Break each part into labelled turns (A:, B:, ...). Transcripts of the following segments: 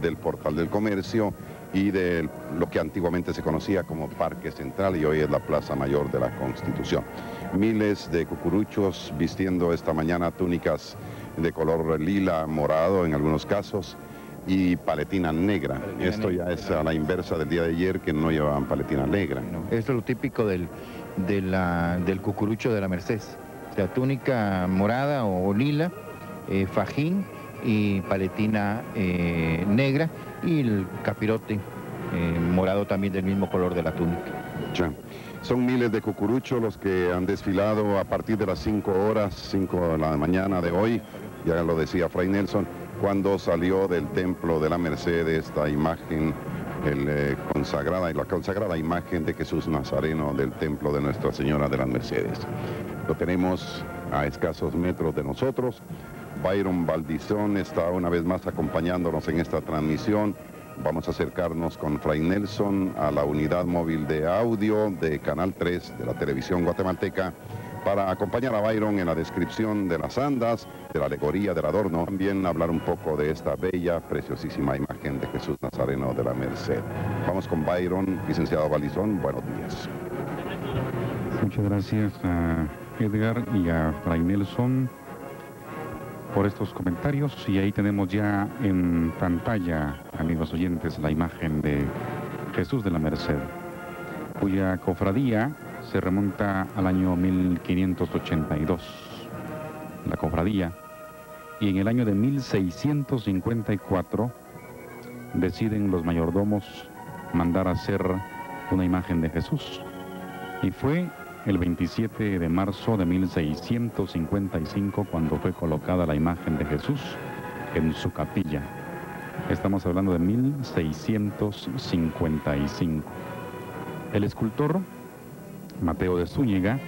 A: del Portal del Comercio y de lo que antiguamente se conocía como Parque Central y hoy es la Plaza Mayor de la Constitución. Miles de cucuruchos vistiendo esta mañana túnicas de color lila, morado en algunos casos y paletina negra. Esto ya es a la inversa del día de ayer que no llevaban paletina negra.
B: Esto es lo típico del, del cucurucho de la Merced. O sea, túnica morada o lila, eh, fajín y paletina eh, negra y el capirote eh, morado también del mismo color de la túnica.
A: Son miles de cucuruchos los que han desfilado a partir de las 5 horas, 5 de la mañana de hoy, ya lo decía Fray Nelson, cuando salió del templo de la Merced esta imagen el, eh, la consagrada imagen de Jesús Nazareno del templo de Nuestra Señora de las Mercedes. Lo tenemos a escasos metros de nosotros. Byron Valdizón está una vez más acompañándonos en esta transmisión. Vamos a acercarnos con Fray Nelson a la unidad móvil de audio de Canal 3 de la televisión guatemalteca para acompañar a Byron en la descripción de las andas, de la alegoría del adorno, también hablar un poco de esta bella, preciosísima imagen de Jesús Nazareno de la Merced. Vamos con Byron, licenciado Valdizón, buenos días.
C: Muchas gracias a Edgar y a Fray Nelson por estos comentarios y ahí tenemos ya en pantalla, amigos oyentes, la imagen de Jesús de la Merced, cuya cofradía se remonta al año 1582, la cofradía, y en el año de 1654 deciden los mayordomos mandar a hacer una imagen de Jesús. Y fue el 27 de marzo de 1655 cuando fue colocada la imagen de Jesús en su capilla. Estamos hablando de 1655. El escultor Mateo de Zúñiga,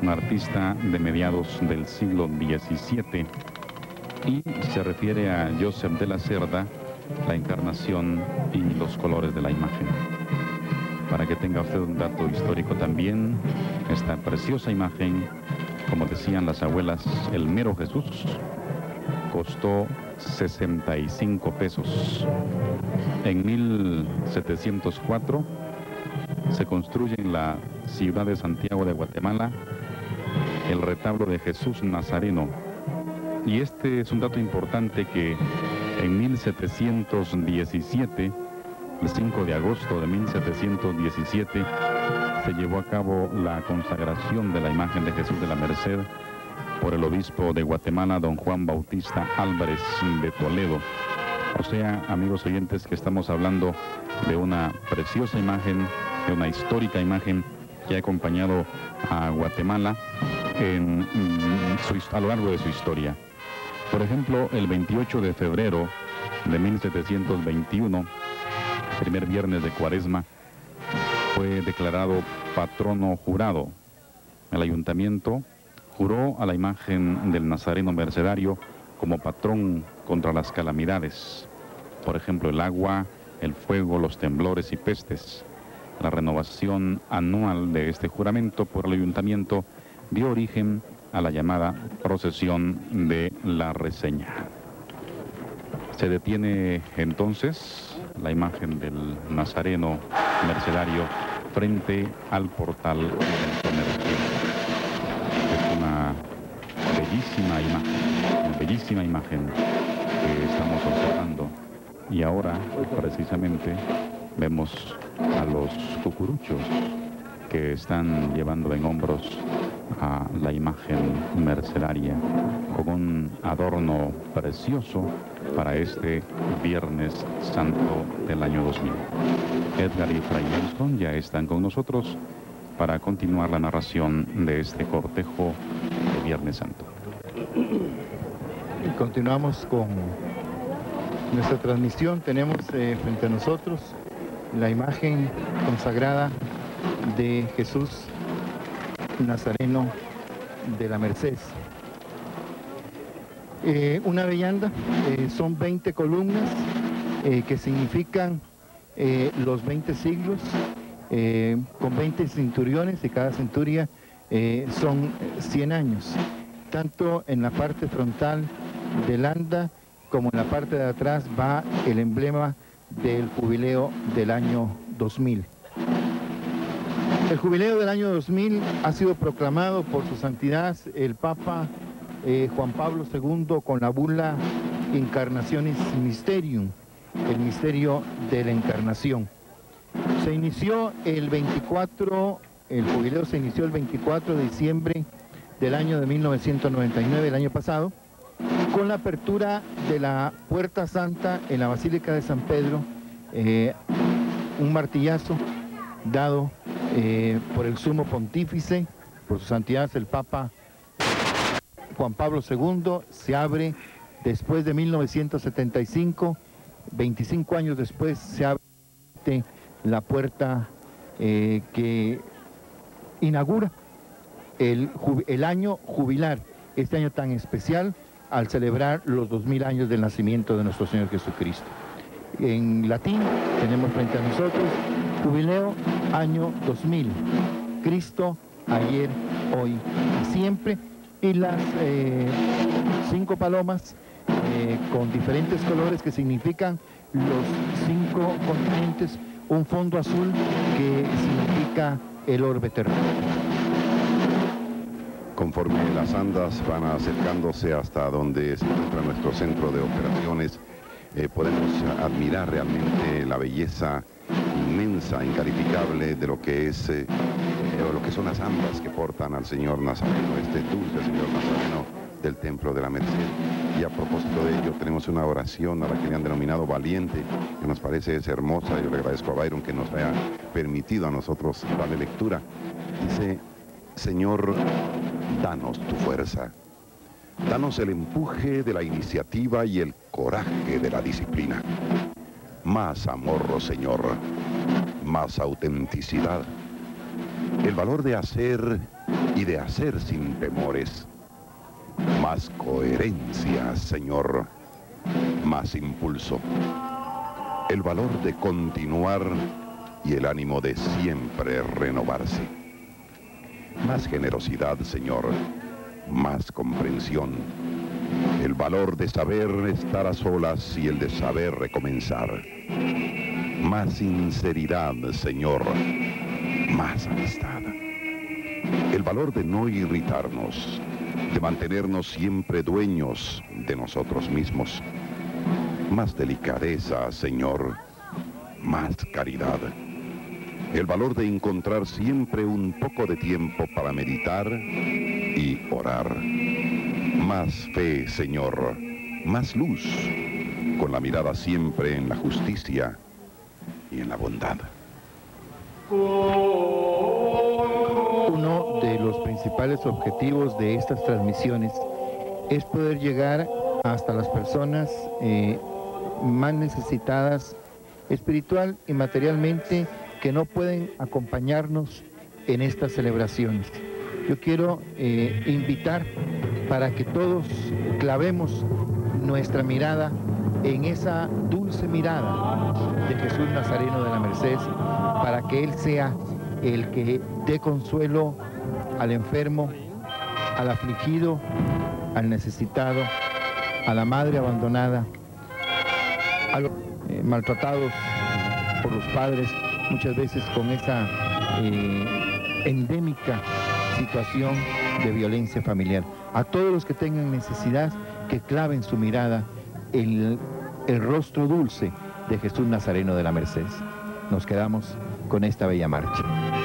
C: un artista de mediados del siglo XVII, y se refiere a Joseph de la Cerda, la encarnación y los colores de la imagen. Para que tenga usted un dato histórico también, esta preciosa imagen, como decían las abuelas, el mero Jesús, costó 65 pesos. En 1704 se construye en la ciudad de Santiago de Guatemala el retablo de Jesús Nazareno. Y este es un dato importante que en 1717, el 5 de agosto de 1717, se llevó a cabo la consagración de la imagen de Jesús de la Merced por el obispo de Guatemala, don Juan Bautista Álvarez de Toledo. O sea, amigos oyentes, que estamos hablando de una preciosa imagen una histórica imagen que ha acompañado a Guatemala en, mm, a lo largo de su historia. Por ejemplo, el 28 de febrero de 1721, primer viernes de cuaresma, fue declarado patrono jurado. El ayuntamiento juró a la imagen del Nazareno Mercedario como patrón contra las calamidades, por ejemplo, el agua, el fuego, los temblores y pestes. La renovación anual de este juramento por el ayuntamiento dio origen a la llamada procesión de la reseña. Se detiene entonces la imagen del Nazareno Mercedario frente al portal del comercio. Es una bellísima imagen, una bellísima imagen que estamos observando. Y ahora, precisamente, vemos a los cucuruchos que están llevando en hombros a la imagen mercedaria con un adorno precioso para este Viernes Santo del año 2000. Edgar y Fray Nelson ya están con nosotros para continuar la narración de este cortejo de Viernes Santo.
B: Y continuamos con nuestra transmisión. Tenemos eh, frente a nosotros la imagen consagrada de Jesús Nazareno de la Merced. Eh, una vellanda, eh, son 20 columnas eh, que significan los 20 siglos, con 20 cinturiones y cada centuria son 100 años, tanto en la parte frontal del anda como en la parte de atrás va el emblema del jubileo del año 2000. El jubileo del año 2000 ha sido proclamado por su santidad el Papa eh, Juan Pablo II con la bula Incarnaciones Mysterium, el misterio de la encarnación. Se inició el 24, el jubileo se inició el 24 de diciembre del año de 1999, el año pasado, con la apertura de la Puerta Santa en la Basílica de San Pedro, eh, un martillazo dado eh, por el sumo pontífice, por su santidad el Papa Juan Pablo II, se abre después de 1975, 25 años después se abre la puerta eh, que inaugura el, el año jubilar, este año tan especial al celebrar los 2000 años del nacimiento de nuestro Señor Jesucristo. En latín tenemos frente a nosotros jubileo año 2000, Cristo ayer, hoy y siempre, y las eh, cinco palomas eh, con diferentes colores que significan los cinco continentes, un fondo azul que significa el orbe terrestre.
A: Conforme las andas van acercándose hasta donde se encuentra nuestro centro de operaciones, eh, podemos admirar realmente la belleza inmensa, incalificable de lo que es eh, eh, lo que son las andas que portan al Señor Nazareno, este dulce Señor Nazareno del Templo de la Merced. Y a propósito de ello, tenemos una oración a la que le han denominado valiente, que nos parece es hermosa. Yo le agradezco a Byron que nos haya permitido a nosotros darle lectura. Dice, Señor, danos tu fuerza. Danos el empuje de la iniciativa y el coraje de la disciplina. Más amor, Señor. Más autenticidad. El valor de hacer y de hacer sin temores. Más coherencia, Señor. Más impulso. El valor de continuar y el ánimo de siempre renovarse más generosidad, Señor, más comprensión, el valor de saber estar a solas y el de saber recomenzar. Más sinceridad, Señor, más amistad. El valor de no irritarnos, de mantenernos siempre dueños de nosotros mismos. Más delicadeza, Señor, más caridad el valor de encontrar siempre un poco de tiempo para meditar y orar. Más fe, Señor, más luz, con la mirada siempre en la justicia y en la bondad.
B: Uno de los principales objetivos de estas transmisiones es poder llegar hasta las personas eh, más necesitadas espiritual y materialmente que no pueden acompañarnos en estas celebraciones. Yo quiero eh, invitar para que todos clavemos nuestra mirada en esa dulce mirada de Jesús Nazareno de la Merced, para que Él sea el que dé consuelo al enfermo, al afligido, al necesitado, a la madre abandonada, a los eh, maltratados por los padres, muchas veces con esa eh, endémica situación de violencia familiar. A todos los que tengan necesidad, que claven su mirada en el rostro dulce de Jesús Nazareno de la Merced. Nos quedamos con esta bella marcha.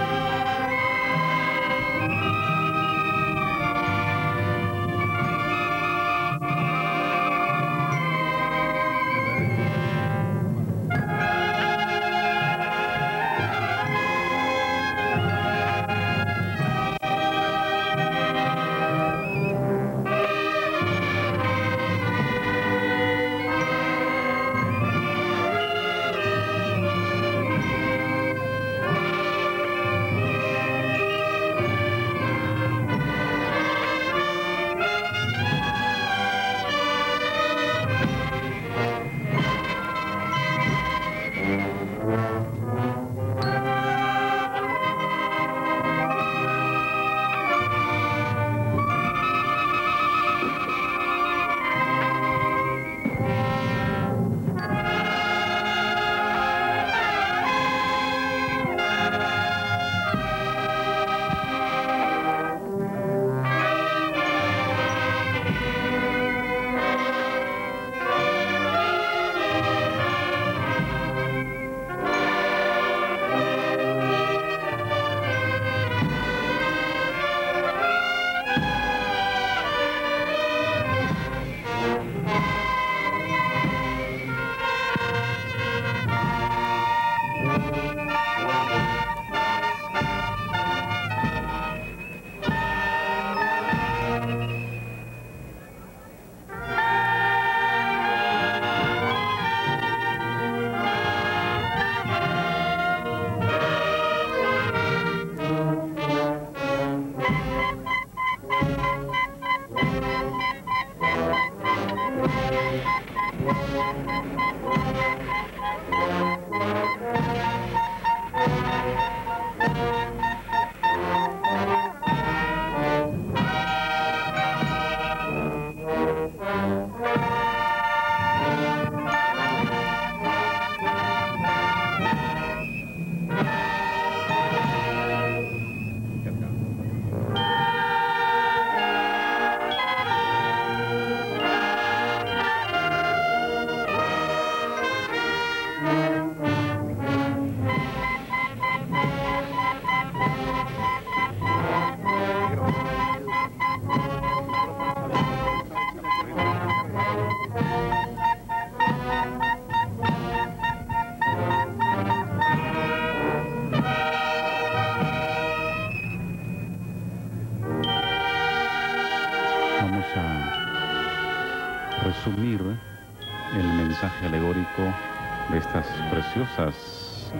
C: Preciosas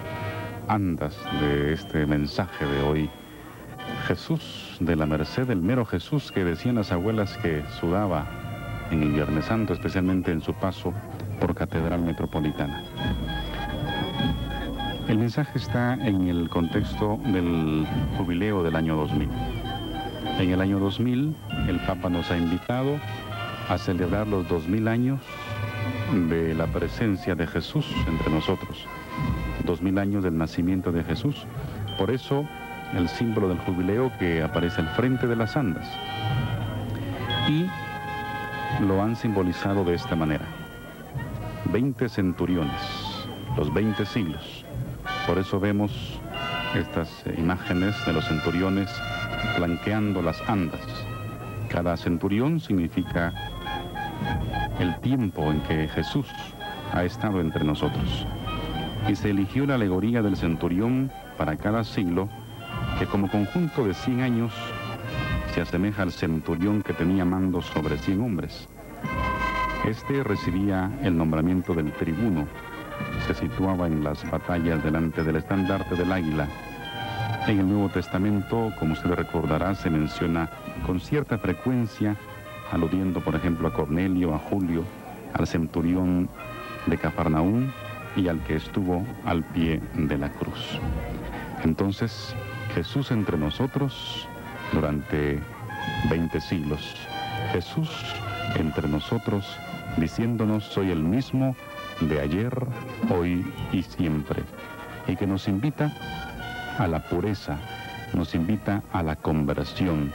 C: andas de este mensaje de hoy. Jesús de la Merced, el mero Jesús que decían las abuelas que sudaba en el Viernes Santo, especialmente en su paso por Catedral Metropolitana. El mensaje está en el contexto del jubileo del año 2000. En el año 2000, el Papa nos ha invitado a celebrar los 2000 años de la presencia de Jesús entre nosotros. 2000 años del nacimiento de Jesús. Por eso, el símbolo del jubileo que aparece al frente de las andas. Y lo han simbolizado de esta manera. 20 centuriones, los 20 siglos. Por eso vemos estas imágenes de los centuriones flanqueando las andas. Cada centurión significa el tiempo en que Jesús ha estado entre nosotros. Y se eligió la alegoría del centurión para cada siglo, que como conjunto de 100 años se asemeja al centurión que tenía mando sobre 100 hombres. Este recibía el nombramiento del tribuno, se situaba en las batallas delante del estandarte del águila. En el Nuevo Testamento, como usted recordará, se menciona con cierta frecuencia, aludiendo por ejemplo a Cornelio, a Julio, al centurión de Cafarnaún y al que estuvo al pie de la cruz. Entonces, Jesús entre nosotros durante 20 siglos. Jesús entre nosotros diciéndonos soy el mismo de ayer, hoy y siempre. Y que nos invita a la pureza, nos invita a la conversión.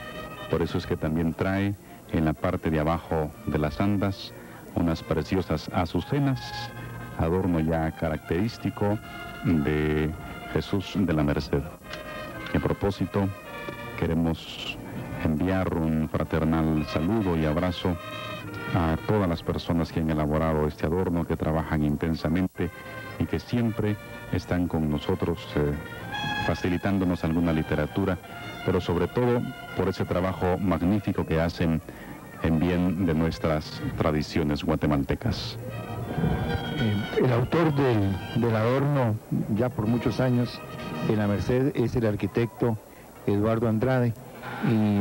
C: Por eso es que también trae en la parte de abajo de las andas unas preciosas azucenas, adorno ya característico de Jesús de la Merced. En propósito, queremos enviar un fraternal saludo y abrazo a todas las personas que han elaborado este adorno, que trabajan intensamente y que siempre están con nosotros eh, facilitándonos alguna literatura, pero sobre todo por ese trabajo magnífico que hacen en bien de nuestras tradiciones guatemaltecas.
B: Eh, el autor del, del adorno, ya por muchos años, en la Merced, es el arquitecto Eduardo Andrade y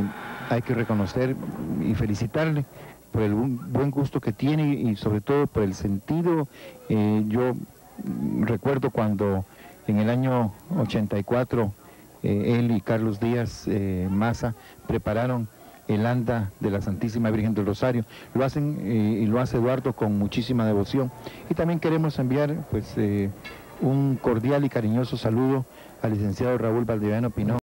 B: hay que reconocer y felicitarle por el buen gusto que tiene y sobre todo por el sentido. Eh, yo recuerdo cuando en el año 84 eh, él y Carlos Díaz eh, Maza prepararon el anda de la Santísima Virgen del Rosario. Lo hacen y lo hace Eduardo con muchísima devoción. Y también queremos enviar pues un cordial y cariñoso saludo al licenciado Raúl Valdiviano Pinó.